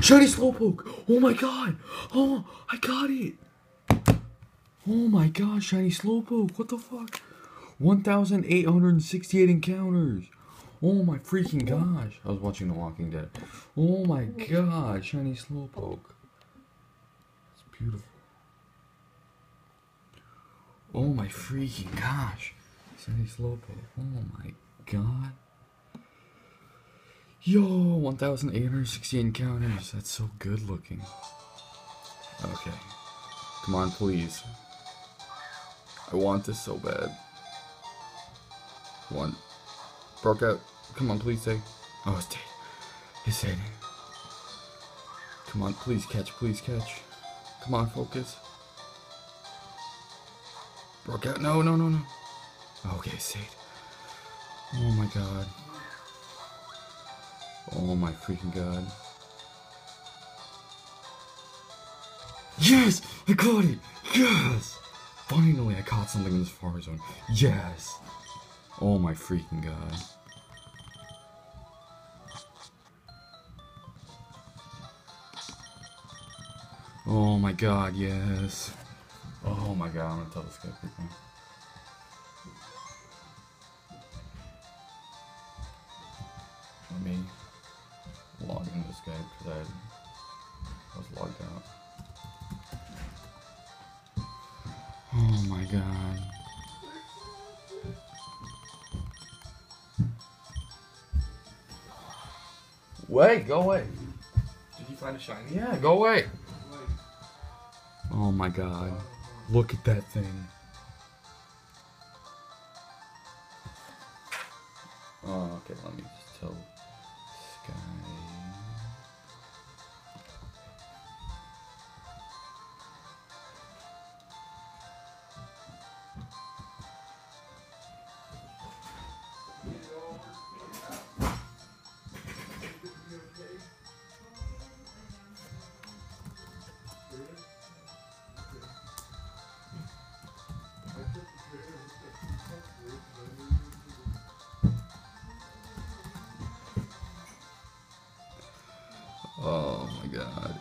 Shiny Slowpoke! Oh my god! Oh, I got it! Oh my god, Shiny Slowpoke! What the fuck? 1,868 encounters! Oh my freaking gosh! I was watching The Walking Dead. Oh my god, Shiny Slowpoke. It's beautiful. Oh my freaking gosh! Shiny Slowpoke. Oh my god. Yo, 1,860 encounters. That's so good looking. Okay. Come on, please. I want this so bad. One. Broke out. Come on, please say. Oh, it's dead. It's dead. Come on, please catch, please catch. Come on, focus. Broke out. No, no, no, no. Okay, saved. Oh my god. Oh my freaking god. Yes! I caught it! Yes! Finally I caught something in this far zone. Yes! Oh my freaking god. Oh my god, yes. Oh my god, I'm gonna tell this guy quickly. Let me god. Wait, go away. Did you find a shiny? Yeah, go away. Oh my god. Look at that thing. Oh, okay, let me just tell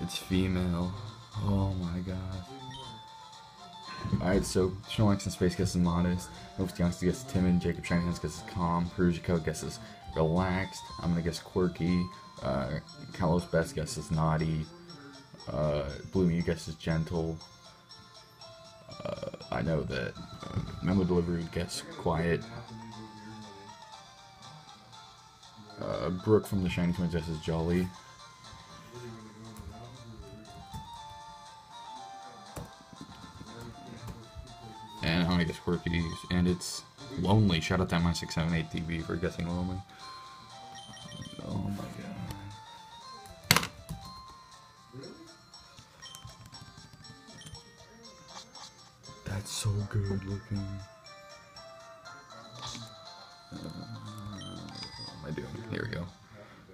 it's female. Oh my god. Alright, so Snorlax in Space guesses modest. Most Youngster guesses timid. Jacob Shinihands guesses calm. Perugico guesses relaxed. I'm gonna guess quirky. Uh, Kalos Best guesses naughty. Uh, Blue Mew guesses gentle. Uh, I know that uh, Memo Delivery guess quiet. Uh, Brooke from the Shiny Twins guesses jolly. Quirky, and it's lonely. Shout out to my678 TV for guessing lonely. Oh my god. That's so good looking. Uh, what am I doing? Here we go.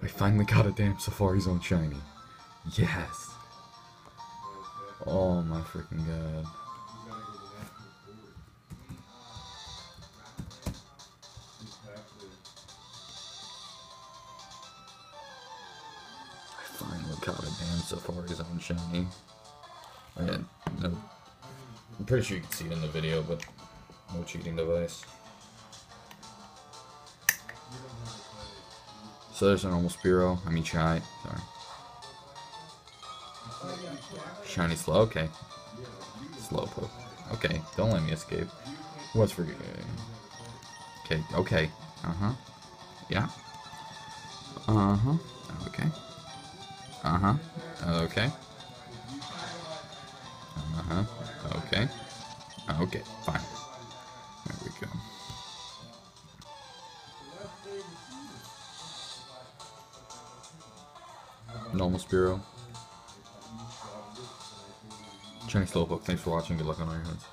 I finally got a damn Safari Zone shiny. Yes. Oh my freaking god. Safari Zone shiny. Oh, yeah, no. I'm pretty sure you can see it in the video, but no cheating device. So there's a normal Spiro. I mean, Chai. Sorry. Shiny slow. Okay. Slowpoke. Okay. Don't let me escape. What's for you? Okay. Okay. Uh huh. Yeah. Uh huh. Okay. Uh huh. Okay. Uh huh. Okay. Okay. Fine. There we go. Normal Spiro. Chinese Slowpoke, thanks for watching. Good luck on all your hunts.